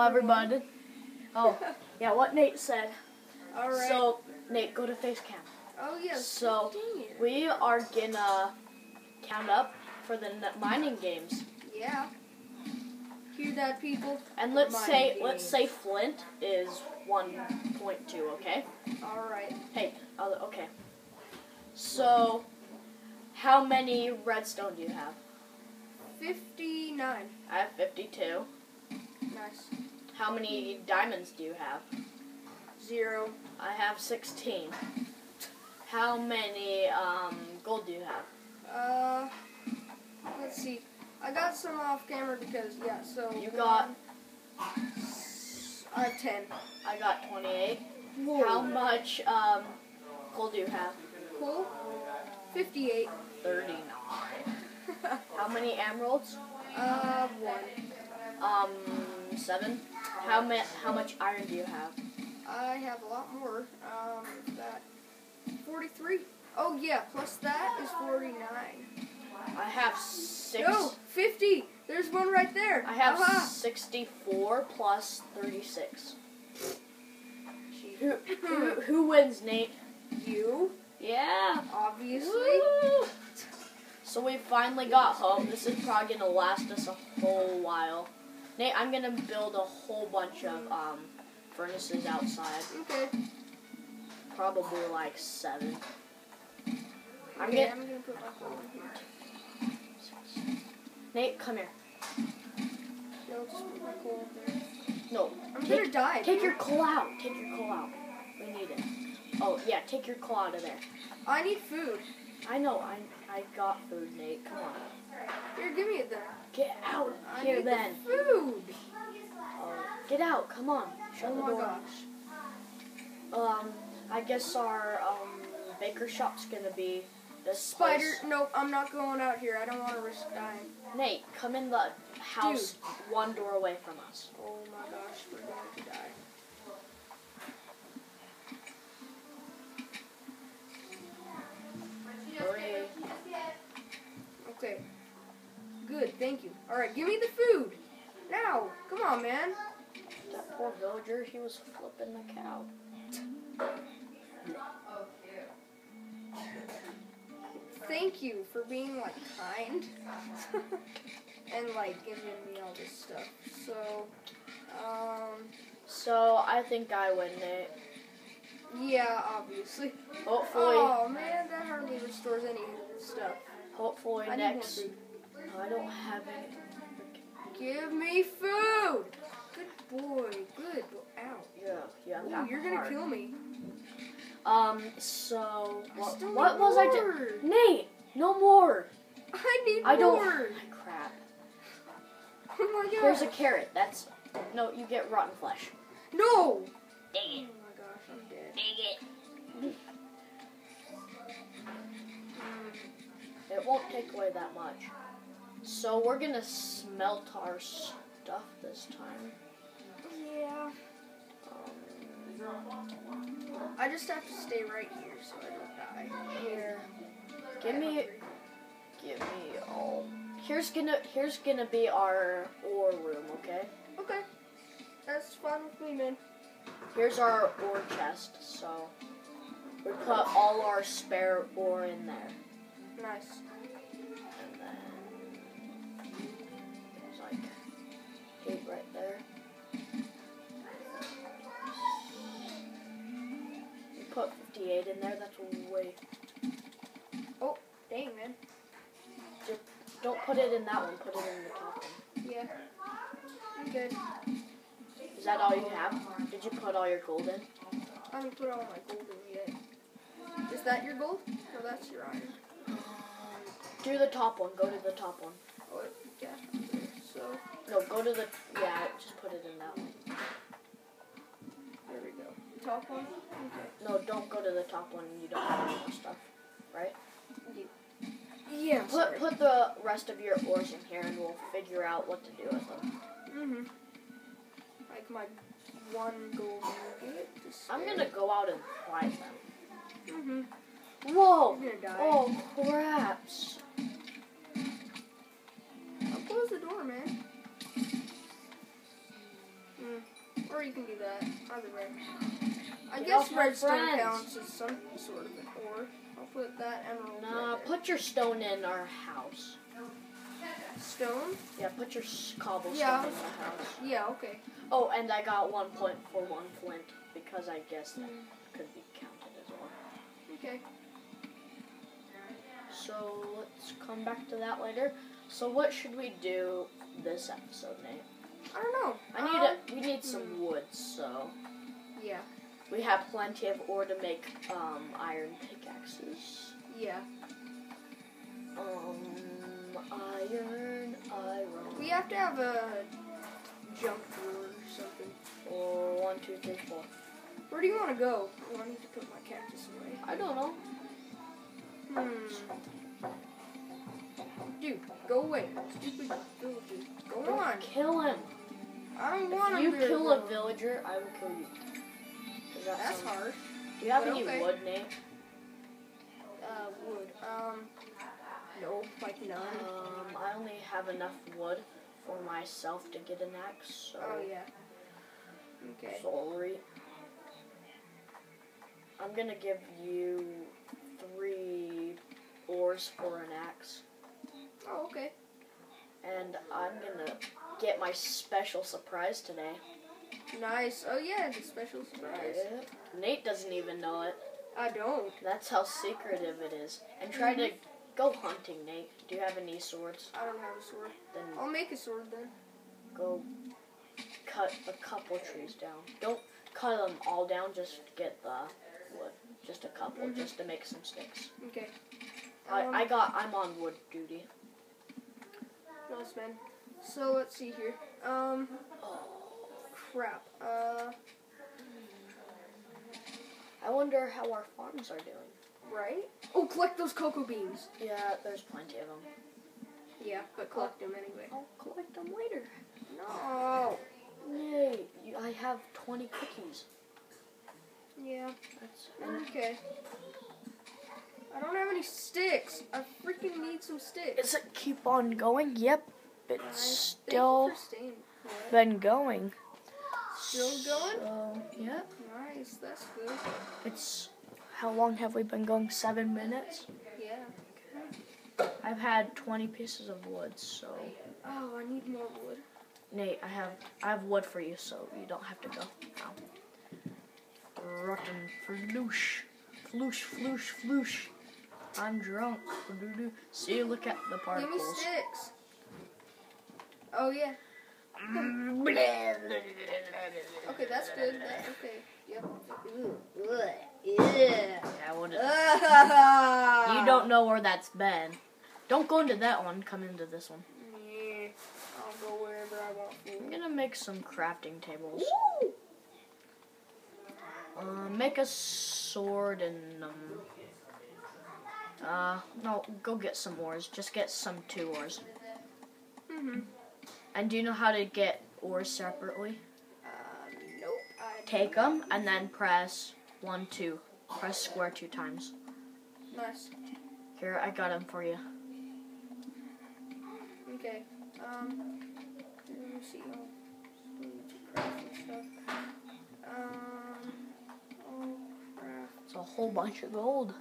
everybody. Oh, yeah, what Nate said. All right. So, Nate, go to face cam. oh yes. So, we are gonna count up for the mining games. Yeah. Hear that, people? And let's Mining say let's say Flint is 1.2, okay? All right. Hey, okay. So, how many redstone do you have? Fifty-nine. I have 52. Nice. How many diamonds do you have? Zero. I have 16. How many um, gold do you have? Uh, let's see. I got some off camera because yeah. So You got- I have ten. I got 28. Whoa. How much um, gold do you have? Cool. Fifty-eight. 39. How many emeralds? uh, one. Um, seven. How ma- How much iron do you have? I have a lot more. Um, that forty-three. Oh yeah, plus that is forty-nine. I have six. No, fifty. There's one right there. I have Aha. 64 plus 36. Who, who, who wins, Nate? you, Yeah. obviously. Woo! So we finally got home. This is probably gonna last us a whole while. Nate, I'm gonna build a whole bunch of um, furnaces outside. Okay. Probably like seven. I'm okay, I'm gonna put my coal in here. Nate, come here. No, just put my coal in there. No, I'm Take- gonna die. take your coal out. Take your coal out. We need it. Oh yeah, take your coal out of there. I need food. I know. I I got food, Nate. Come on. Here, give me it then. Get out I here need the then. food. Oh, get out. Come on. Shut Oh the my door. gosh. Um, I guess our um baker shop's gonna be the Spider. place. Nope, I'm not going out here. I don't want to risk dying. Nate, come in the house one door away from us. Oh my gosh, we're going to die. Thank you. Alright, give me the food. Now. Come on, man. That poor villager, he was flipping the cow. Thank you for being like kind. and like giving me all this stuff. So, um, So I think I win, Nate. yeah, obviously. Hopefully, Oh man, that hardly restores any stuff. hopefully I next. I don't have any. Give me food. Good boy. Good. boy. Ow. Yeah, yeah. Ooh, you're gonna kill me. Um. So what? What was I doing? Nate, no more. I need I don't. more. Crap. Oh my god. Here's a carrot. That's no. You get rotten flesh. No. Dang it. Oh my gosh, I'm dead. Dang it. Mm. It won't take away that much. So we're gonna smelt our stuff this time. Yeah. Um, I just have to stay right here so I don't die. here, give me, give me all. Here's gonna, here's gonna be our ore room. Okay. Okay. That's fine with me, man. Here's our ore chest. So we put all our spare ore in there, Nice. 58 in there. That's way. Oh, dang, man. Just Don't put it in that one. Put it in the top one. Yeah. I'm good. Is that all you have? Did you put all your gold in? I haven't put all my gold in yet. Is that your gold? No, that's your iron. Um, do the top one. Go to the top one. Oh, yeah. So, No, go to the. Yeah, just put it in that one. There we go. Top one? Okay. No, don't go to the top one. You don't have any more stuff, right? Yeah, Put put the rest of your ores in here, and we'll figure out what to do with them. Mm-hmm. Like my one gold nugget. I'm gonna go out and find them. Mm-hmm. Whoa! I'm gonna die. Oh craps! I'll close the door, man. Or you can do that. Either way. I Get guess redstone counts as some sort of an ore. I'll put that emerald Nah, right put your stone in our house. Stone? Yeah, put your cobblestone Yeah. in the house. Yeah, okay. Oh, and I got one point for one flint because I guess that hmm. could be counted as well. Okay. So let's come back to that later. So what should we do this episode, Nate? I don't know. I need Um, a, we need some wood, so Yeah. we have plenty of ore to make um, iron pickaxes. Yeah. Um, iron, iron. We have to have a jump door or something. Or one, two, three, four. Where do you want to go? Oh, I need to put my cactus away. I don't know. Hmm. Dude, go away. Stupid villager. Go Don't on. kill him. I don't want If to you kill a villager, I will kill you. That That's some- hard. Do you have but any okay. wood, Nate? Uh, wood. Um, no, like none. Um, I only have enough wood for myself to get an axe, so Oh yeah. Okay. sorry. I'm gonna give you three ores for an axe, Oh okay. and I'm gonna get my special surprise today. Nice. Oh yeah, it's a special surprise. Nate doesn't even know it. I don't. That's how secretive it is. And try to go hunting, Nate. Do you have any swords? I don't have a sword. Then I'll make a sword then. go cut a couple trees down. Don't cut them all down, just get the wood. Just a couple, Mhm. just to make some sticks. Okay. Um, I, I got, I'm on wood duty. Nice man. So let's see here. Um, crap. Uh, I wonder how our farms are doing. right? Oh, collect those cocoa beans. Yeah, there's plenty of them. Yeah, but collect them anyway. I'll collect them later. No. Yay, I have 20 cookies. Yeah. That's, Okay. I don't have any sticks. I freaking need some sticks. Does it keep on going? Yep, it's. Still for staying. What? been going. Still going? So, yep. Nice. That's good. It's how long have we been going? Seven minutes. Yeah. I've had 20 pieces of wood, so Oh, I need more wood. Nate, I have I have wood for you, so you don't have to go. Rotten floosh, floosh, floosh, floosh. I'm drunk. See, look at the particles. Give me sticks. Oh yeah. Okay, that's good. That, okay. Yep. Yeah. Yeah, what is- Ah. you don't know where that's been. Don't go into that one. Come into this one. Yeah. I'll go wherever I want I'm gonna make some crafting tables. Uh, make a sword and um. Uh, no, go get some ores. Just get some two ores. Mhm. And do you know how to get ores separately? Uh, nope. I Take them and then press one, two. Press square two times. Nice. Here, I got them for you. Okay. Um. Let me see. Still need to craft some stuff. Um. It's a whole bunch of gold.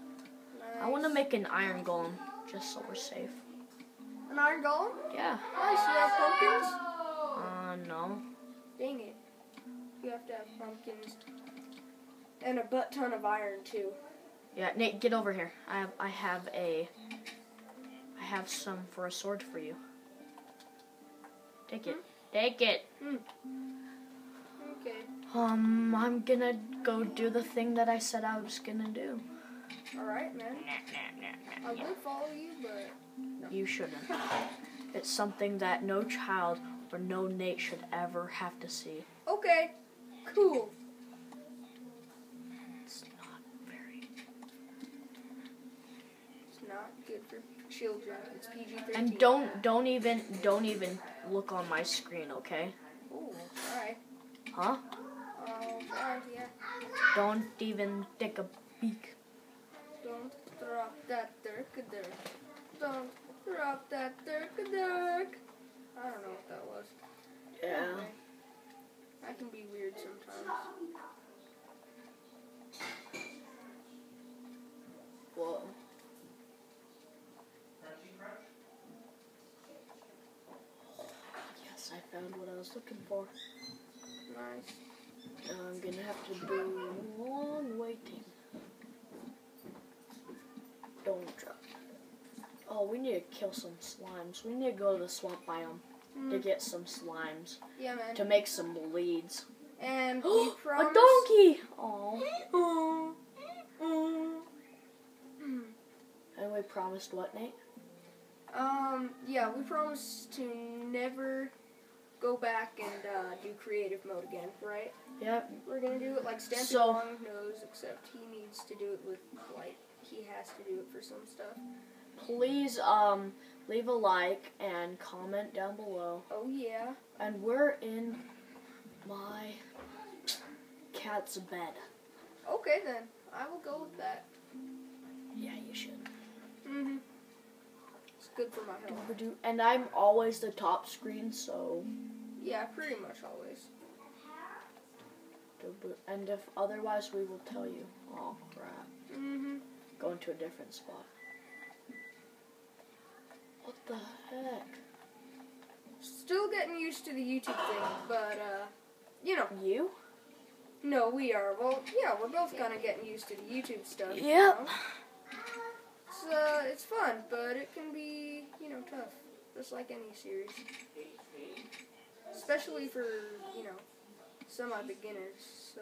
I want to make an iron golem, just so we're safe. an iron golem. Yeah. Nice. You have pumpkins. Uh, no. Dang it. You have to have pumpkins. And a butt ton of iron too. Yeah, Nate, get over here. I have, I have a, I have some for a sword for you. Take it. Take it. Okay. Um, I'm gonna go do the thing that I said I was gonna do. Alright, man. I would follow you, but. You shouldn't. It's something that no child or no Nate should ever have to see. Okay. Cool. It's not very. It's not good for children. It's PG 13. And don't, don't even, don't even look on my screen, okay? Oh, alright. Huh? Oh, alright, yeah. Don't even take a peek. That dirk dirk. Don't drop that dirk dirk. I don't know what that was. Yeah. Okay. I can be weird sometimes. Whoa. Yes, I found what I was looking for. Nice. Now I'm gonna have to do long waiting. Don't drop. Oh, we need to kill some slimes. We need to go to the swamp biome to Mm, get some slimes yeah, man. to make some leads. And we a donkey! Oh. And we promised what, Nate? Um, yeah, we promised to never go back and uh, do creative mode again, right? Yep. We're gonna do it like Stampy So- Longnose, except he needs to do it with like he has to do it for some stuff. Please um leave a like and comment down below. Oh yeah. And we're in my cat's bed. Okay then, I will go with that. Yeah, you should. Mhm. It's good for my health. And I'm always the top screen, so. Yeah, pretty much always. And if otherwise, we will tell you. Oh crap! Mhm. Going to a different spot. What the heck? Still getting used to the YouTube thing, but uh, you know, You? no, we are. Well, yeah, we're both kind of getting used to the YouTube stuff. you Yep. know? It's uh, it's fun, but it can be, you know, tough, just like any series. Especially for, you know, semi beginners. So.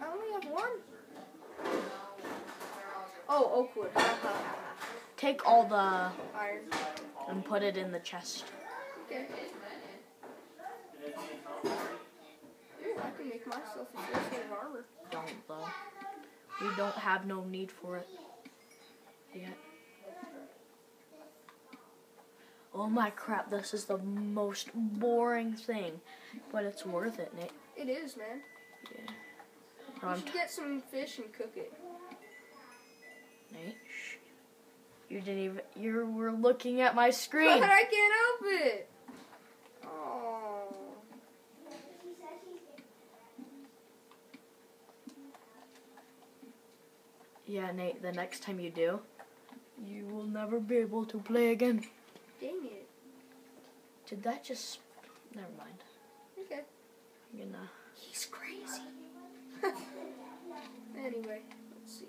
I only have one. Take all the Iron. and put it in the chest. Okay. I can make myself a full set of armor. Don't though. We don't have no need for it yet. Oh my crap! This is the most boring thing, but it's worth it, Nate. It is, man. Yeah. You should get some fish and cook it. You didn't even. You were looking at my screen. But. I can't help it. Oh. Yeah, Nate. The next time you do, you will never be able to play again. Dang it. Did that just? Never mind. Okay. I'm gonna. He's crazy. anyway, let's see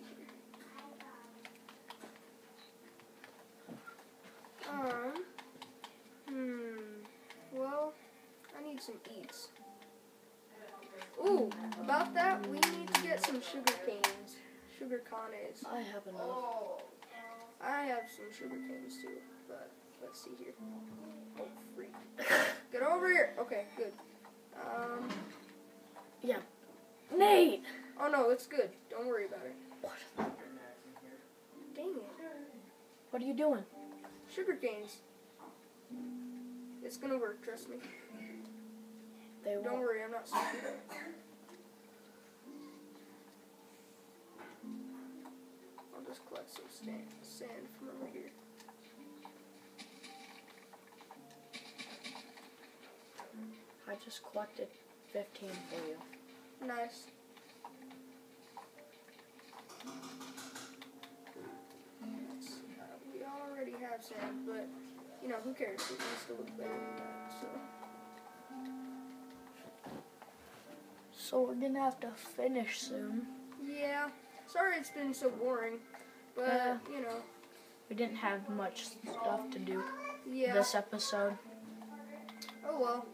Um. Hmm. Well, I need some eats. Ooh, about that, we need to get some sugar canes. Sugar canes. I have enough. I have some sugar canes too, but let's see here. Oh, freak. Get over here. Okay, good. Um. Yeah. Nate. Oh no, it's good. Don't worry about it. What? Dang it. What are you doing? Sugar canes. It's gonna work, trust me. They Don't won't. worry, I'm not stupid. I'll just collect some stand, sand from over here. I just collected 15 for you. Nice. Have sand, but you know who cares? Can still look better than that. So So we're gonna have to finish soon. yeah. Sorry, it's been so boring, but you know, We didn't have much stuff to do yeah. this episode. Oh well.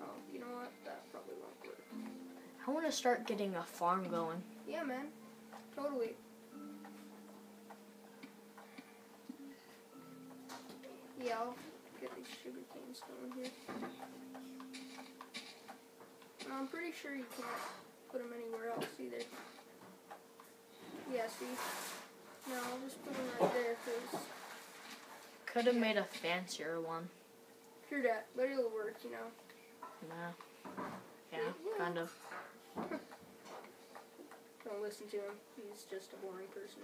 Oh, you know what? That probably won't work. I want to start getting a farm going. Yeah, man. Totally. Yeah, I'll get these sugar canes going here. And I'm pretty sure you can't put them anywhere else either. Yeah, see? No, I'll just put them right there because Could have made a fancier one. screw that. But it'll work, you know. Nah. Yeah, kind of. Don't listen to him. He's just a boring person.